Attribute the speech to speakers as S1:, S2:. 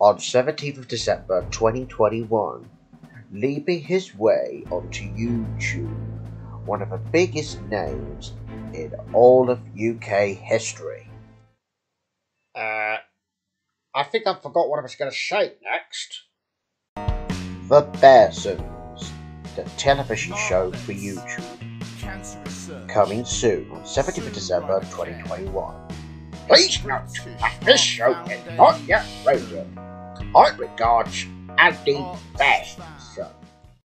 S1: on 17th of December 2021, leaping his way onto YouTube, one of the biggest names in all of UK history.
S2: Uh, I think I forgot what I was going to say next.
S1: The Bearsons, the television show for YouTube, coming soon on 17th of December 2021.
S2: Please note that this show is not yet rated. Kind regards, Andy Bearson.